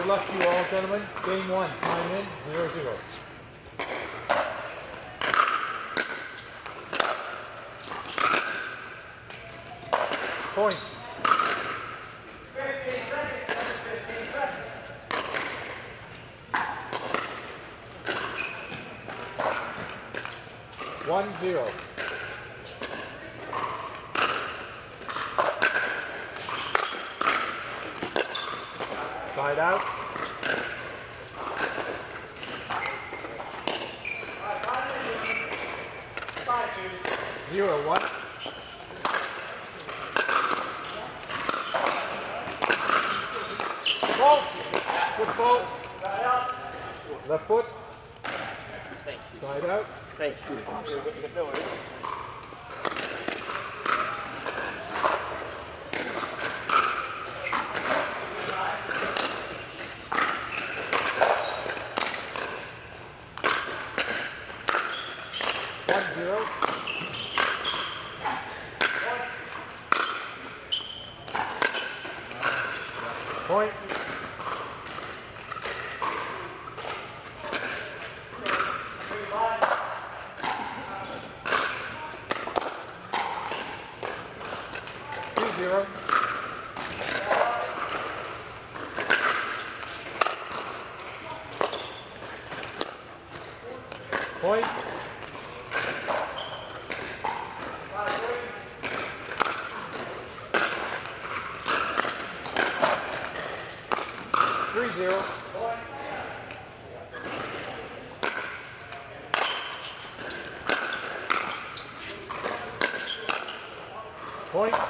Good luck to you all, gentlemen. Game one, time in, zero zero. Point. One zero. Side out. Zero one. Foot fault. Left foot. Thank you. Side out. Thank you. No worries. One zero. Point. Two zero. Point. Three zero. Point.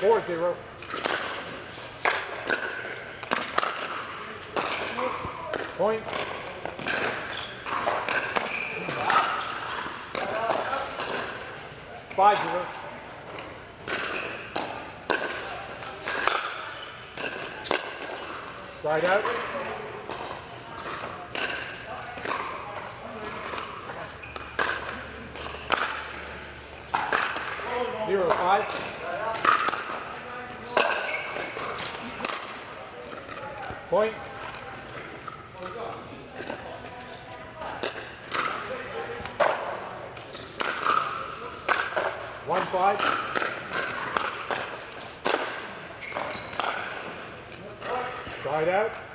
Four zero. Point. Five zero. Side out. Zero five. Point. One five. Side out.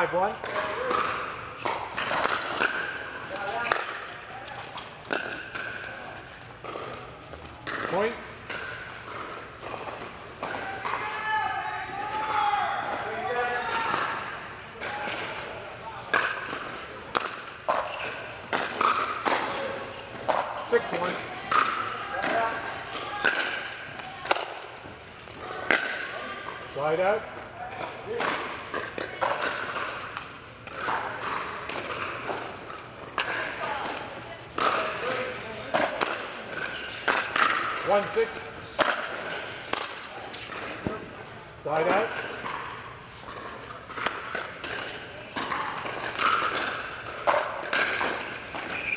Five one. Point. Six one. Side out. One six. Side out.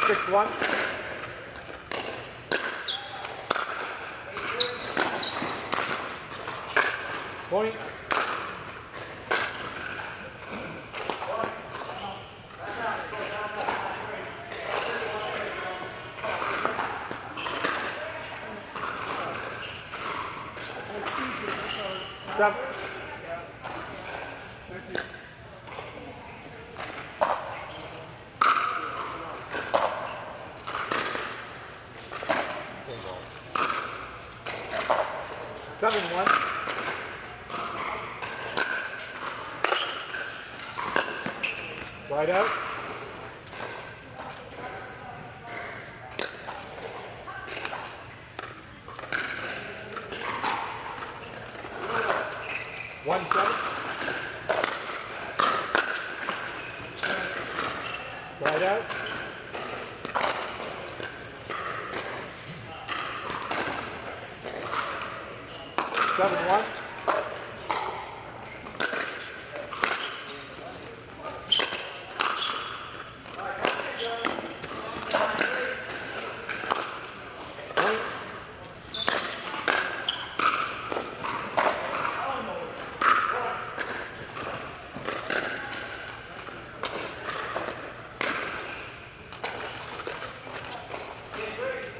Six one. Point. Stop. Seven one. Right out. One seven. Right out. Seven one.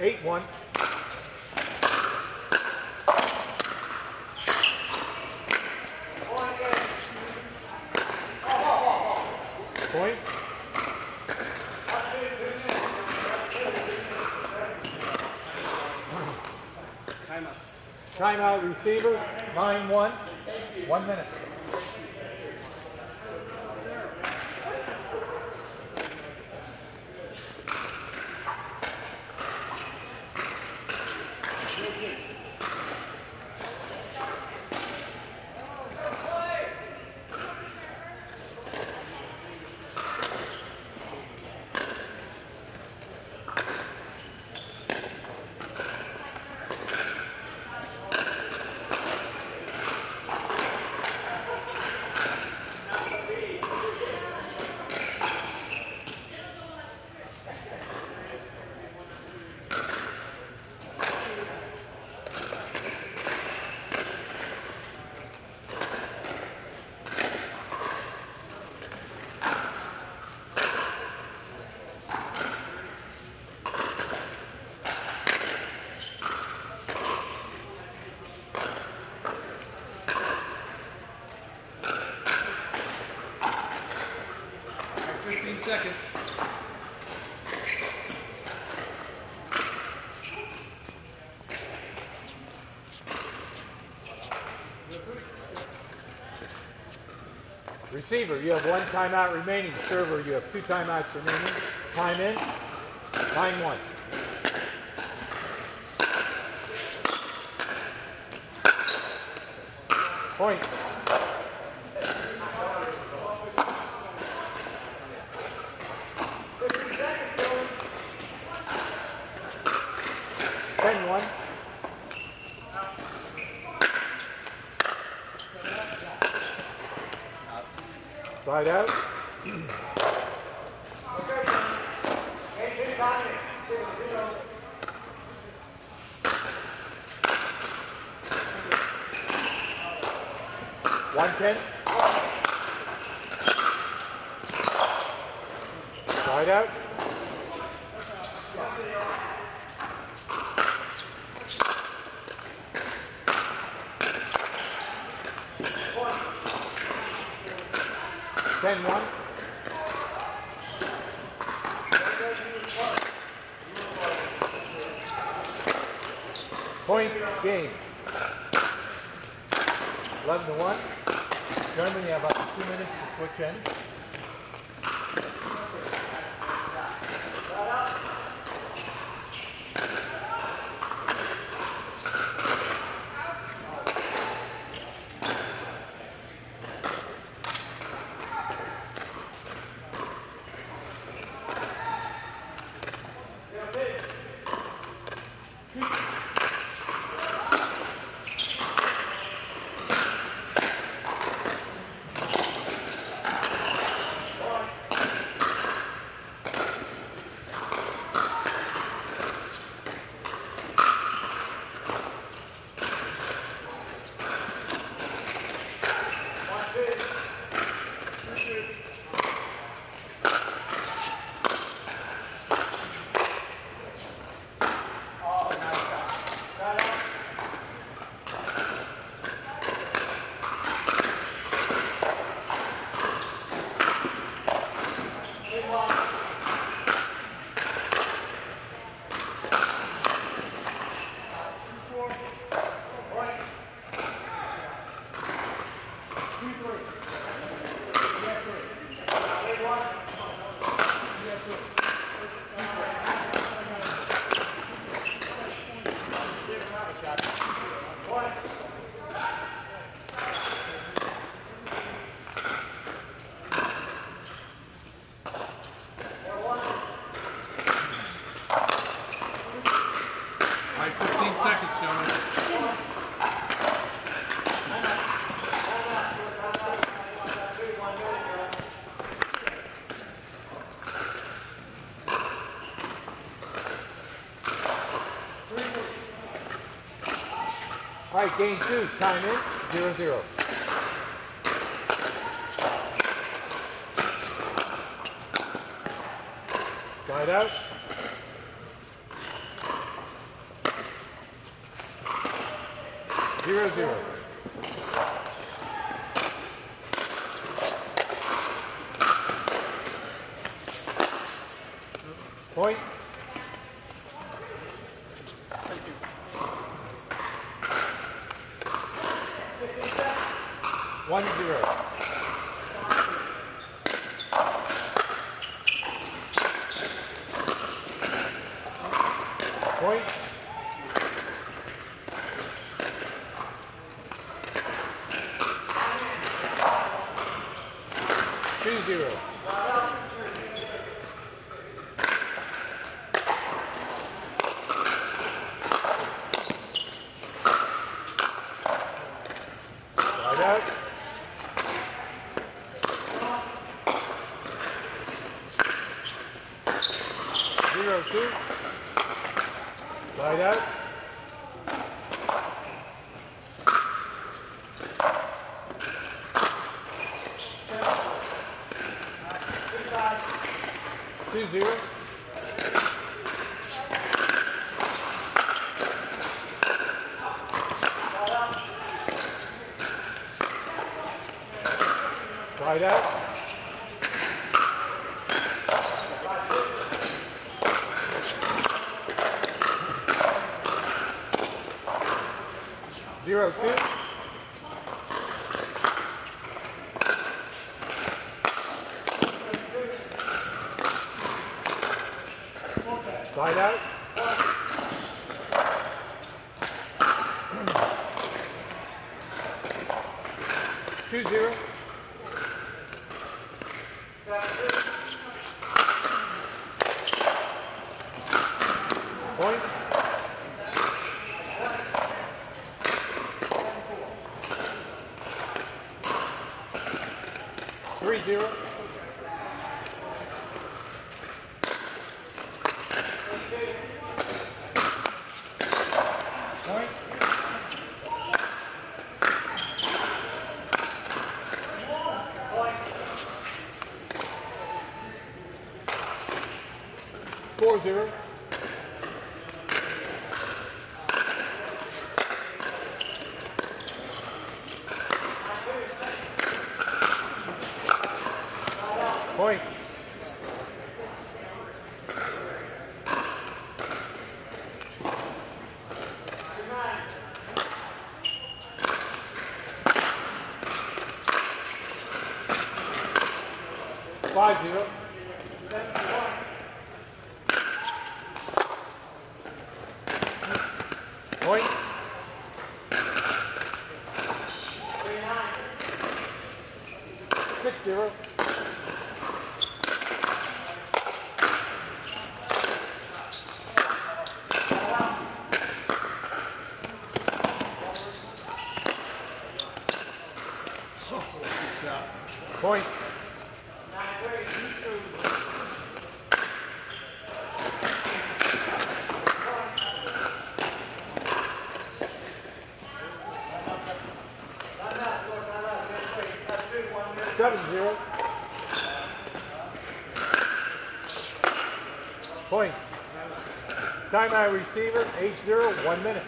One. Point. Timeout. Timeout receiver, 9-1. One minute. Fifteen seconds. Receiver, you have one timeout remaining. Server, you have two timeouts remaining. Time in. 9-1. Point. Ten one. Side out. 10-1. Point game. 11 to 1. Germany have about two minutes to switch in. right, game two, time in, zero, zero. Side out. Zero, zero. Point. Thank you. One zero. Point. Two zero. Right out. Zero two. Side out. Two zero. Side out. Zero two. Side out. Two zero. Point. Three zero. Point. Four zero. Point. Five zero. Point. Six zero. Point. Seven zero. Point. Timeout receiver, eight zero, one minute.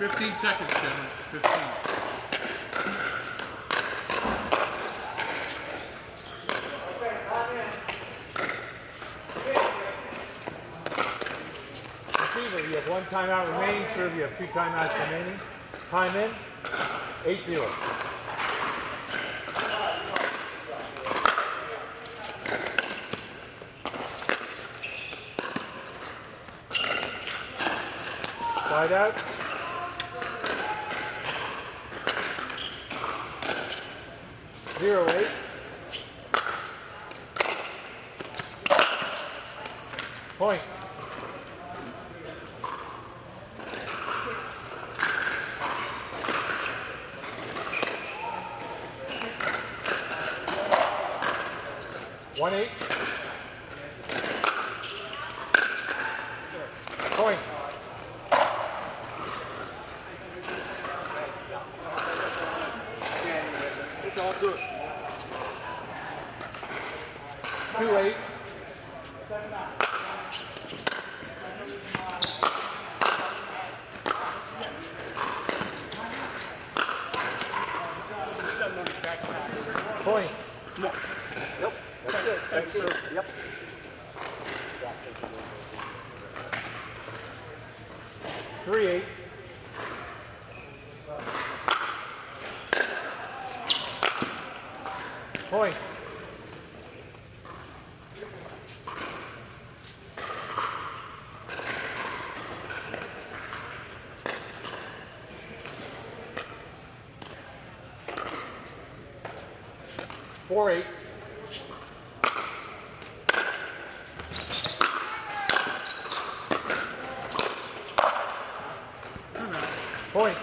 15 seconds, gentlemen. 15. Receiver, you have one timeout remaining. Serve, you have two timeouts remaining. Time in, eight zero. Side out. Zero eight. Point. One eight. Point. It's all good. Two eight. Just gotta know the backside. Point. No. Yep. That's sir. Yep. Three eight. Point. Four eight. Point.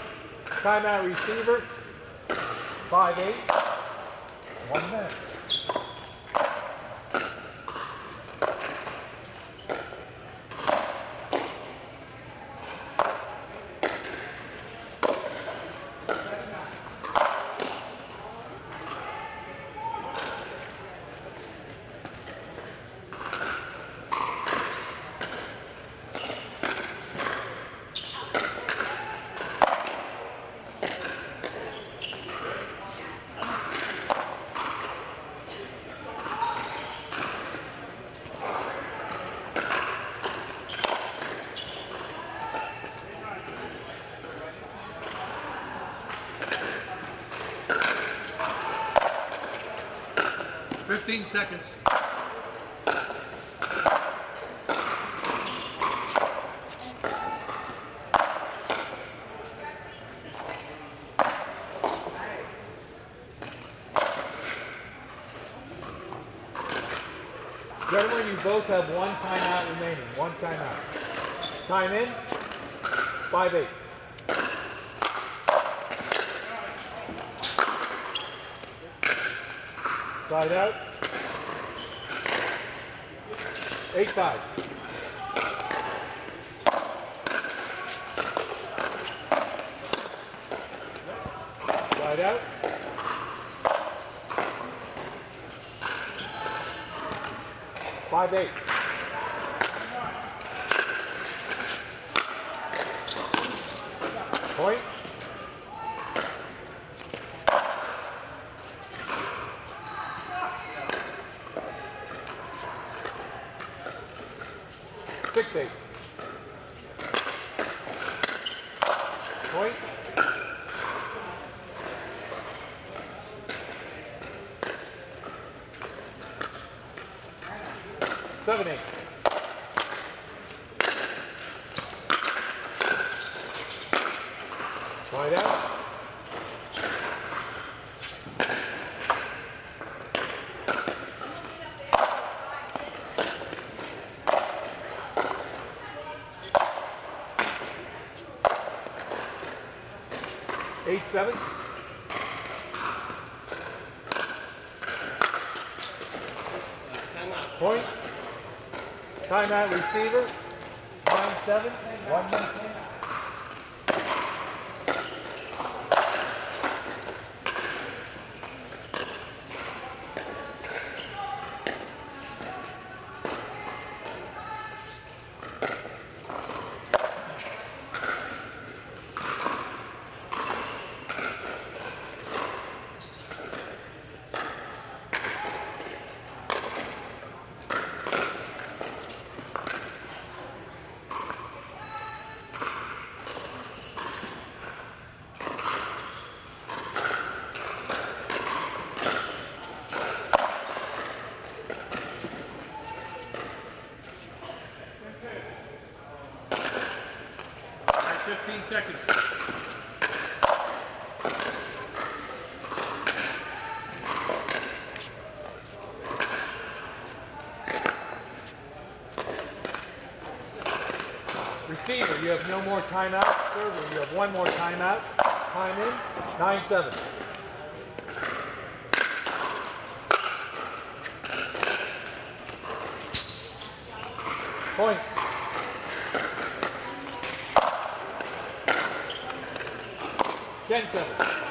Timeout receiver. Five eight. One minute. Fifteen seconds. Gentlemen, you both have one timeout remaining. One timeout. Time in. Five eight. Side out. Eight five. Side out. Five eight. Point. Six eight. Point. Seven eight. Wide out. Eight seven. Point. Timeout receiver. Nine seven. One minute. Have no more timeouts. Server, you have one more timeout. Time in. 9-7. Point. Ten seven.